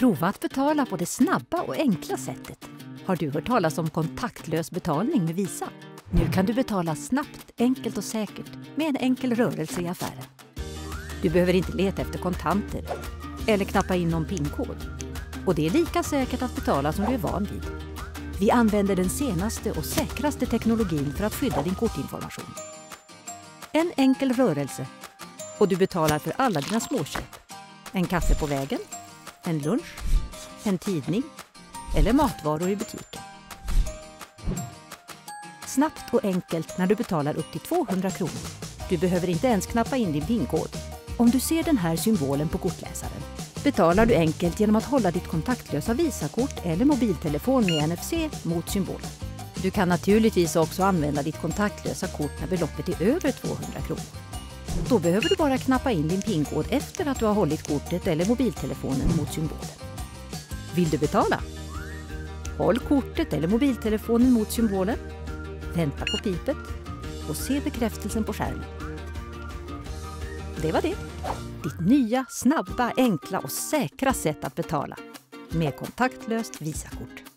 Prova att betala på det snabba och enkla sättet. Har du hört talas om kontaktlös betalning med Visa? Nu kan du betala snabbt, enkelt och säkert med en enkel rörelse i affären. Du behöver inte leta efter kontanter eller knappa in någon PIN-kod. Och det är lika säkert att betala som du är van vid. Vi använder den senaste och säkraste teknologin för att skydda din kortinformation. En enkel rörelse och du betalar för alla dina småköp. En kaffe på vägen, en lunch, en tidning eller matvaror i butiken. Snabbt och enkelt när du betalar upp till 200 kronor. Du behöver inte ens knappa in din PIN-kod. Om du ser den här symbolen på kortläsaren betalar du enkelt genom att hålla ditt kontaktlösa Visakort eller mobiltelefon med NFC mot symbolen. Du kan naturligtvis också använda ditt kontaktlösa kort när beloppet är över 200 kronor. Då behöver du bara knappa in din PIN-kod efter att du har hållit kortet eller mobiltelefonen mot symbolen. Vill du betala? Håll kortet eller mobiltelefonen mot symbolen, vänta på pipet och se bekräftelsen på skärmen. Det var det. Ditt nya, snabba, enkla och säkra sätt att betala med kontaktlöst Visakort.